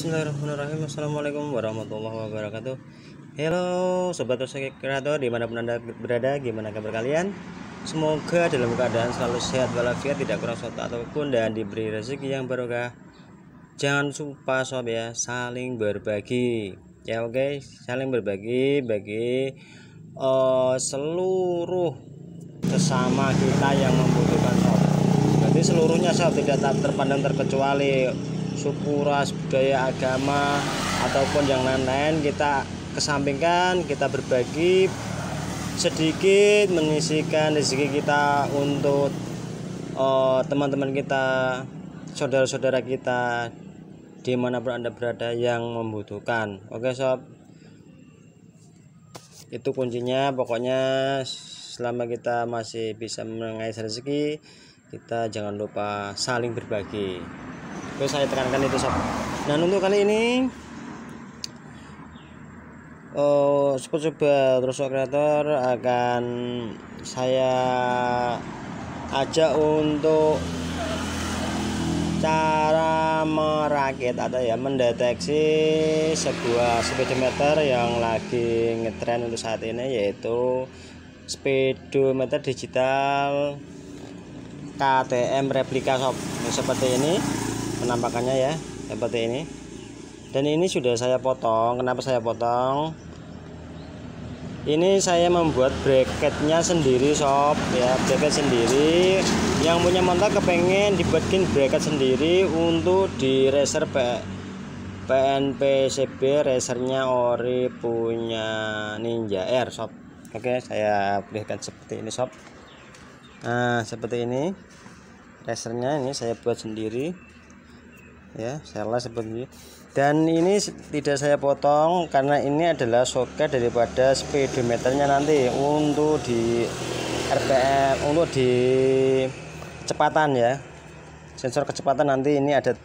Bismillahirrahmanirrahim. Assalamualaikum warahmatullahi wabarakatuh. Halo Sobat Usaha Kreator Di mana pun anda berada Gimana kabar kalian? Semoga dalam keadaan selalu sehat walafiat Tidak kurang suatu ataupun Dan diberi rezeki yang barokah. Jangan lupa sob ya Saling berbagi. Ya oke okay? Saling berbagi Bagi uh, Seluruh Sesama kita yang membutuhkan sob. Berarti seluruhnya sob Tidak terpandang terkecuali suku ras budaya agama ataupun yang lain-lain kita kesampingkan kita berbagi sedikit mengisikan rezeki kita untuk teman teman-teman kita saudara-saudara kita di mana pun anda berada yang membutuhkan. Oke sob. Itu kuncinya. Pokoknya selama kita masih bisa mengais rezeki kita jangan lupa saling berbagi Oke saya tekankan itu sob. Nah untuk kali ini oh coba terus kreator akan saya ajak untuk cara merakit atau ya mendeteksi sebuah speedometer yang lagi ngetren untuk saat ini yaitu speedometer digital KTM replika sob. Seperti ini penampakannya ya seperti ini. Dan ini sudah saya potong. Kenapa saya potong? Ini saya membuat bracketnya sendiri sob. Ya bracket sendiri. Yang punya motor kepengen dibuatkan bracket sendiri untuk di racer P PNPCB racernya ori punya Ninja Air sob. Oke saya berikan seperti ini sob. Nah seperti ini. Racernya ini saya buat sendiri ya sela seperti ini dan ini tidak saya potong karena ini adalah soket daripada speedometernya nanti untuk di RPM untuk di kecepatan ya. Sensor kecepatan nanti ini ada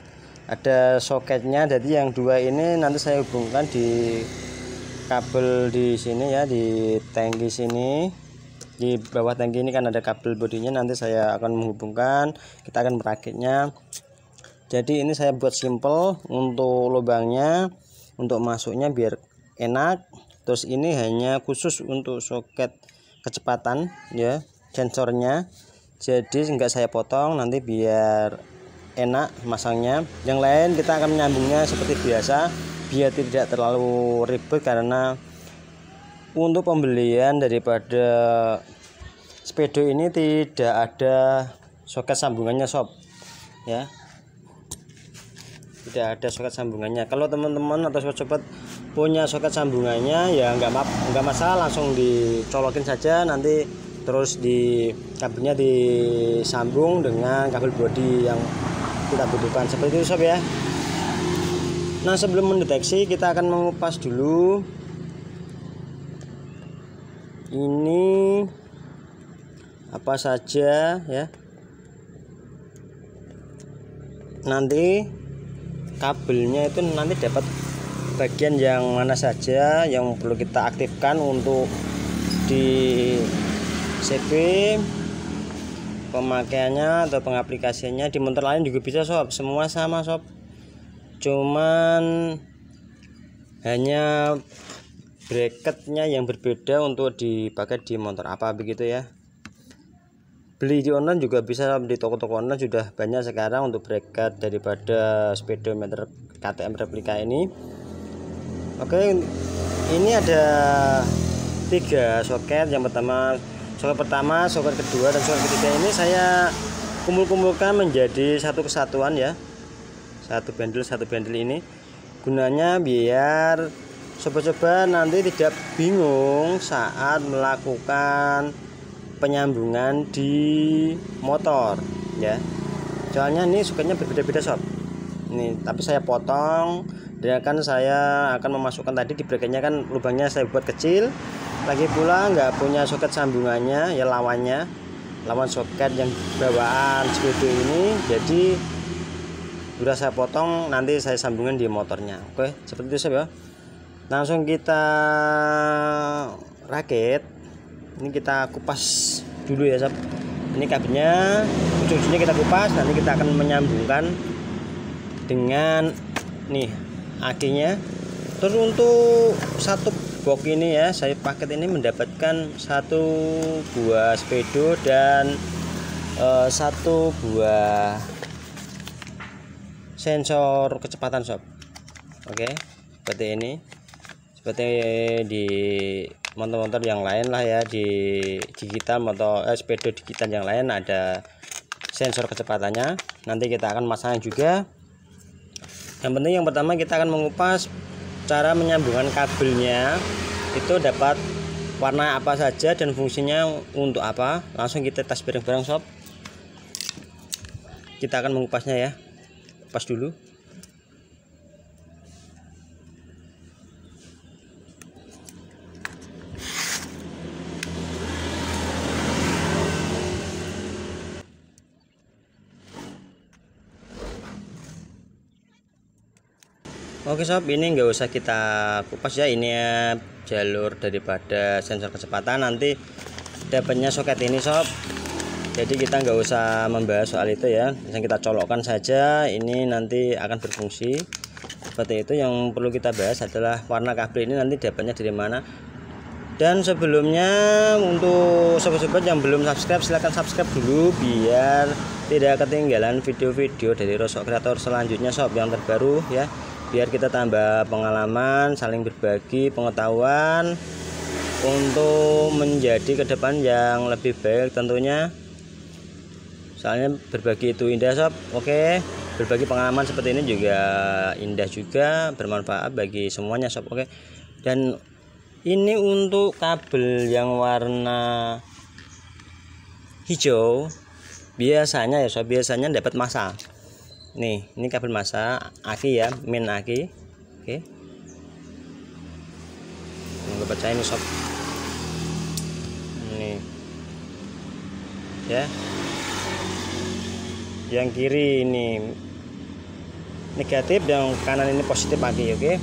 ada soketnya. Jadi yang dua ini nanti saya hubungkan di kabel di sini ya di tangki sini. Di bawah tangki ini kan ada kabel bodinya nanti saya akan menghubungkan. Kita akan merakitnya jadi ini saya buat simple untuk lubangnya untuk masuknya biar enak. Terus ini hanya khusus untuk soket kecepatan ya sensornya. Jadi enggak saya potong nanti biar enak masangnya. Yang lain kita akan menyambungnya seperti biasa biar tidak terlalu ribet karena untuk pembelian daripada speedo ini tidak ada soket sambungannya sob. Ya tidak ada soket sambungannya. Kalau teman-teman atau sobat-sobat punya soket sambungannya ya nggak nggak masalah langsung dicolokin saja. Nanti terus di kabelnya disambung dengan kabel body yang kita butuhkan. Seperti itu sob ya. Nah sebelum mendeteksi kita akan mengupas dulu. Ini apa saja ya. Nanti kabelnya itu nanti dapat bagian yang mana saja yang perlu kita aktifkan untuk di CP pemakaiannya atau pengaplikasiannya. Di motor lain juga bisa sob. Semua sama sob. Cuman hanya bracketnya yang berbeda untuk dipakai di motor apa begitu ya beli di online juga bisa di toko-toko online sudah banyak sekarang untuk bracket daripada speedometer KTM replika ini. Oke ini ada tiga soket. Yang pertama soket pertama soket kedua dan soket ketiga ini saya kumpul-kumpulkan menjadi satu kesatuan ya. Satu bendel satu bendel ini. Gunanya biar sobat-sobat nanti tidak bingung saat melakukan penyambungan di motor ya. Soalnya ini sukanya berbeda-beda sob. Ini tapi saya potong dan akan saya akan memasukkan tadi di bracketnya kan lubangnya saya buat kecil. Lagi pula nggak punya soket sambungannya ya lawannya. Lawan soket yang bawaan speedo ini. Jadi sudah saya potong nanti saya sambungin di motornya. Oke seperti itu sob ya. Langsung kita rakit ini kita kupas dulu ya sob ini kabelnya ujung-ujungnya kita kupas nanti kita akan menyambungkan dengan nih akinya terus untuk satu box ini ya saya paket ini mendapatkan satu buah speedo dan uh, satu buah sensor kecepatan sob. Oke seperti ini. Seperti di motor-motor yang lain lah ya di digital motor eh, sepeda digital yang lain ada sensor kecepatannya. Nanti kita akan masang juga. Yang penting yang pertama kita akan mengupas cara menyambungkan kabelnya. Itu dapat warna apa saja dan fungsinya untuk apa. Langsung kita tes bareng-bareng sob. Kita akan mengupasnya ya. Pas dulu Oke sob ini nggak usah kita kupas ya. Ini ya jalur daripada sensor kecepatan. Nanti dapatnya soket ini sob. Jadi kita nggak usah membahas soal itu ya. Bisa kita colokkan saja ini nanti akan berfungsi. Seperti itu yang perlu kita bahas adalah warna kabel ini nanti dapatnya dari mana. Dan sebelumnya untuk sobat-sobat yang belum subscribe silahkan subscribe dulu biar tidak ketinggalan video-video dari Rosok Kreator selanjutnya sob yang terbaru ya biar kita tambah pengalaman saling berbagi pengetahuan untuk menjadi ke depan yang lebih baik tentunya. Soalnya berbagi itu indah sob. Oke berbagi pengalaman seperti ini juga indah juga bermanfaat bagi semuanya sob. Oke dan ini untuk kabel yang warna hijau biasanya ya sob biasanya dapat masa nih ini kabel masa aki ya min aki. Oke. Nggak percaya ini sob. Ini. Ya. Yang kiri ini. Negatif yang kanan ini positif aki oke.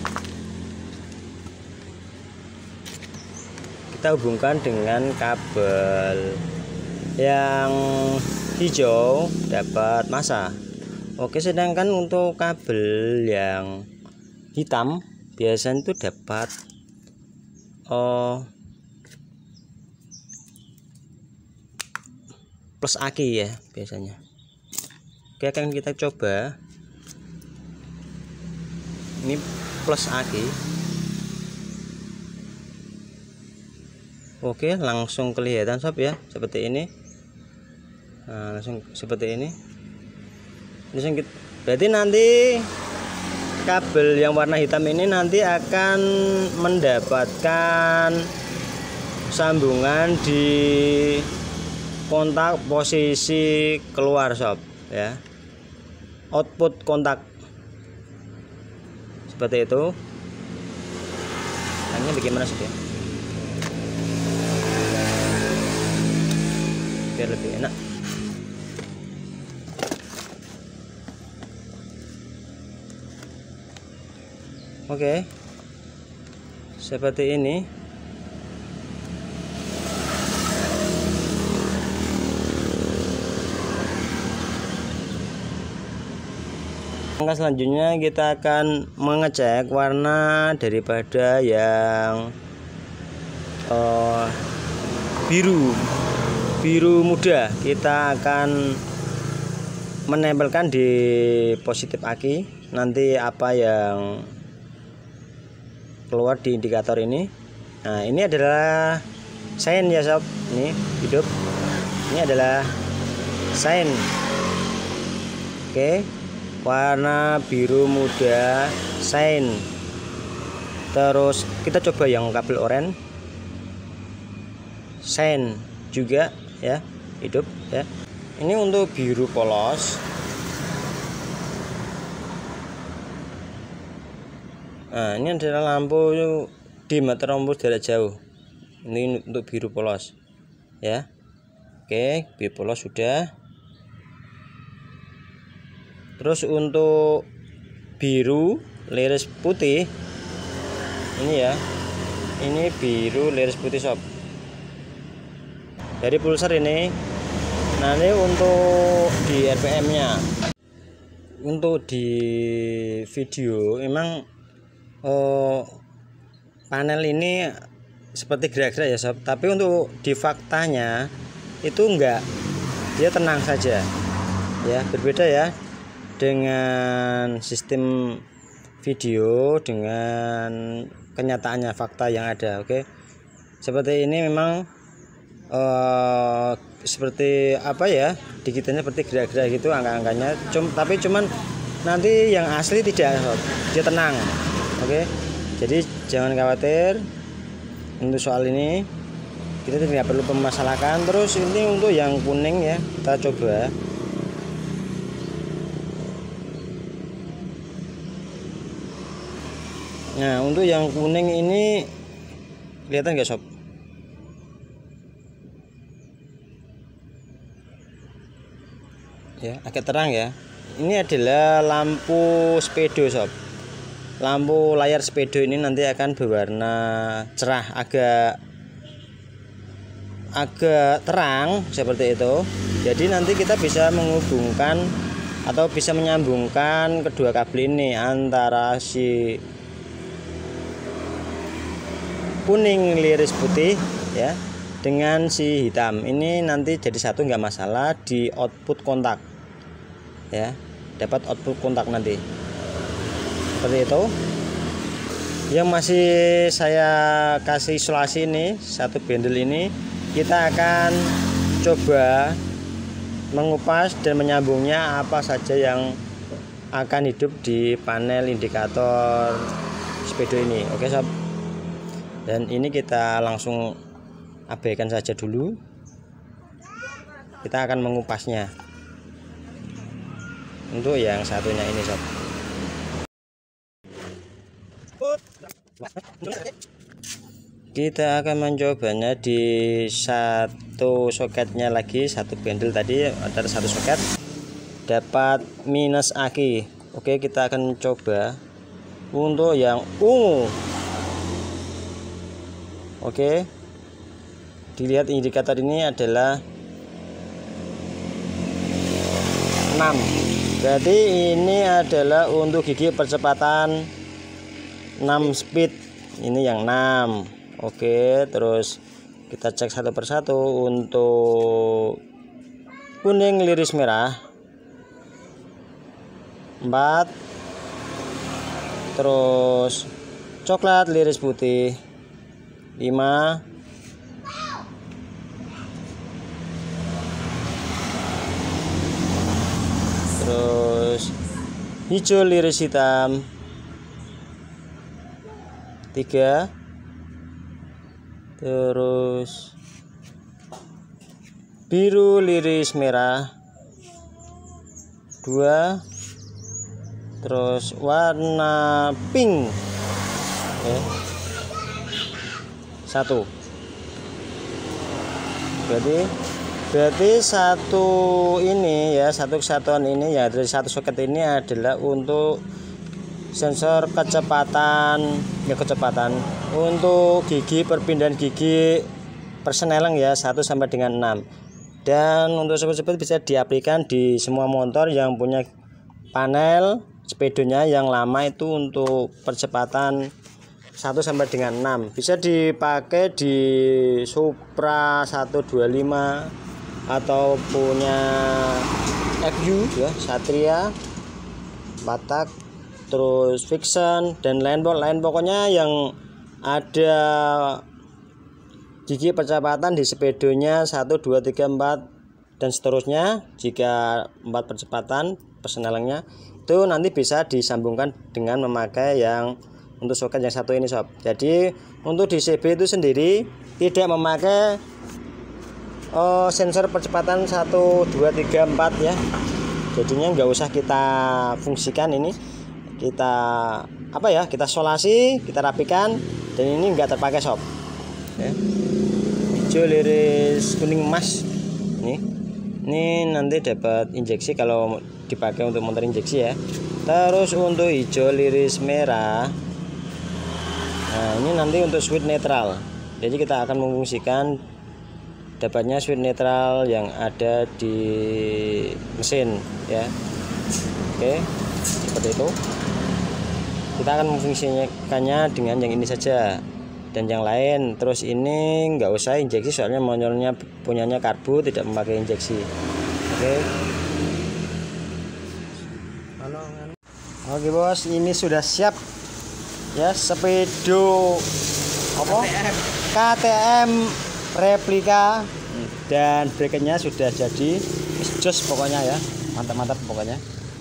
Kita hubungkan dengan kabel yang hijau dapat masa Oke sedangkan untuk kabel yang hitam biasanya itu dapat oh, plus aki ya biasanya. Oke akan kita coba. Ini plus aki Oke langsung kelihatan sob ya seperti ini. Nah, langsung seperti ini berarti nanti kabel yang warna hitam ini nanti akan mendapatkan sambungan di kontak posisi keluar sob ya. Output kontak. Seperti itu. Hanya bagaimana sih ya. Biar lebih enak Oke. Seperti ini. Langkah selanjutnya kita akan mengecek warna daripada yang uh, biru biru muda kita akan menempelkan di positif aki nanti apa yang keluar di indikator ini. Nah ini adalah sign ya sob. Ini hidup. Ini adalah sign. Oke. Warna biru muda sign. Terus kita coba yang kabel oranye. Sign juga ya. Hidup ya. Ini untuk biru polos nah ini adalah lampu dim atau lampu jarak jauh. Ini untuk biru polos ya. Oke biru polos sudah. Terus untuk biru liris putih. Ini ya ini biru liris putih sob. Dari pulsar ini. Nanti untuk di RPM nya untuk di video memang oh, panel ini seperti gerak-gerak ya sob. Tapi untuk di faktanya itu enggak. Dia tenang saja. Ya berbeda ya dengan sistem video dengan kenyataannya fakta yang ada oke? Seperti ini memang uh, seperti apa ya digitalnya seperti gerak-gerak gitu angka-angkanya. Cum tapi cuman nanti yang asli tidak dia tenang oke jadi jangan khawatir untuk soal ini kita tidak perlu memasalahkan terus ini untuk yang kuning ya kita coba Nah untuk yang kuning ini kelihatan nggak sob? Ya agak terang ya. Ini adalah lampu speedo sob. Lampu layar speedo ini nanti akan berwarna cerah agak agak terang seperti itu. Jadi nanti kita bisa menghubungkan atau bisa menyambungkan kedua kabel ini antara si kuning liris putih ya dengan si hitam ini nanti jadi satu nggak masalah di output kontak ya dapat output kontak nanti seperti itu. Yang masih saya kasih isolasi ini satu bendel ini kita akan coba mengupas dan menyambungnya apa saja yang akan hidup di panel indikator speedo ini. Oke sob? Dan ini kita langsung abaikan saja dulu. Kita akan mengupasnya. Untuk yang satunya ini sob kita akan mencobanya di satu soketnya lagi satu bendel tadi ada satu soket dapat minus aki oke kita akan coba untuk yang ungu Oke. Dilihat indikator ini adalah 6. Berarti ini adalah untuk gigi percepatan 6 speed. Ini yang 6. Oke, terus kita cek satu persatu untuk kuning liris merah. 4 terus coklat liris putih. 5 terus hijau liris hitam 3 terus. Biru liris merah. 2 terus warna pink. Okay satu. Berarti berarti satu ini ya satu kesatuan ini ya dari satu soket ini adalah untuk sensor kecepatan ya kecepatan. Untuk gigi perpindahan gigi perseneleng ya 1 sampai dengan 6 dan untuk soket-soket bisa diaplikasikan di semua motor yang punya panel sepedonya yang lama itu untuk percepatan 1 sampai dengan 6 bisa dipakai di Supra 125 atau punya FU ya Satria Batak terus Fiction dan lain lain pokoknya yang ada gigi percepatan di sepedonya 1 2 3 4 dan seterusnya. Jika 4 percepatan persenelengnya itu nanti bisa disambungkan dengan memakai yang untuk soket yang satu ini sob. Jadi untuk di CB itu sendiri tidak memakai oh, sensor percepatan 1 2 3 4 ya. Jadinya nggak usah kita fungsikan ini kita apa ya kita solasi kita rapikan dan ini enggak terpakai sob. Ya. hijau liris kuning emas. Ini ini nanti dapat injeksi kalau dipakai untuk motor injeksi ya. Terus untuk hijau liris merah. Nah ini nanti untuk switch netral. Jadi kita akan memfungsikan dapatnya switch netral yang ada di mesin ya. Oke seperti itu kita akan memfungsikannya dengan yang ini saja dan yang lain. Terus ini nggak usah injeksi soalnya monyolnya punyanya karbu tidak memakai injeksi. Oke. Oke bos ini sudah siap. Ya sepedo apa? KTM replika. Dan bracketnya sudah jadi. Jos pokoknya ya. Mantap-mantap pokoknya.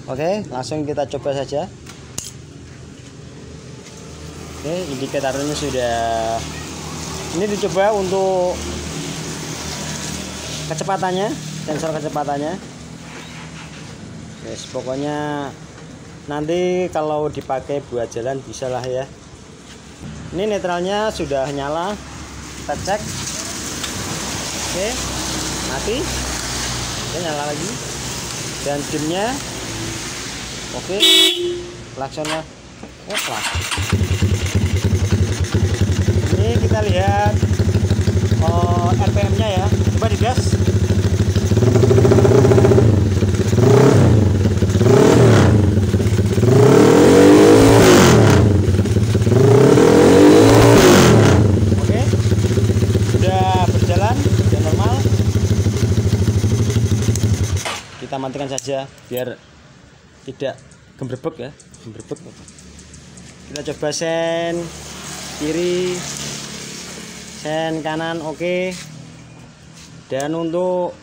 Oke langsung kita coba saja Oke, indikatornya sudah ini dicoba untuk kecepatannya, sensor kecepatannya. Yes, pokoknya nanti kalau dipakai buat jalan bisa lah ya. Ini netralnya sudah nyala. Kita cek. Oke, mati. Oke, nyala lagi. Dan dimnya oke. Klaksonnya oh klakson kita lihat oh, RPM nya ya. Coba digas kita matikan saja biar tidak gembrebek ya gembrebek. Kita coba sen kiri sen kanan oke. Dan untuk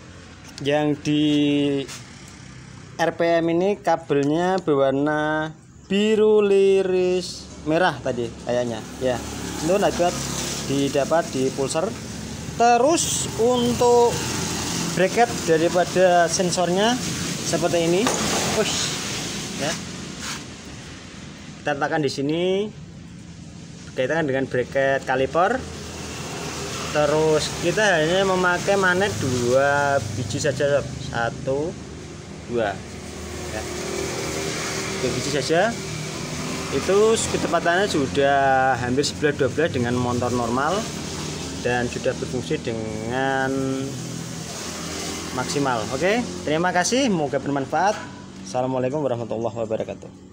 yang di RPM ini kabelnya berwarna biru liris merah tadi kayaknya. Ya itu dapat didapat di pulser. Terus untuk bracket daripada sensornya seperti ini. Push ya. Kita letakkan di sini. Berkaitan dengan bracket kaliper terus. Kita hanya memakai magnet dua biji saja satu dua. Ya. dua biji saja. Itu kecepatannya sudah hampir 11-12 dengan motor normal dan sudah berfungsi dengan maksimal. Oke terima kasih. Semoga bermanfaat. Assalamualaikum warahmatullahi wabarakatuh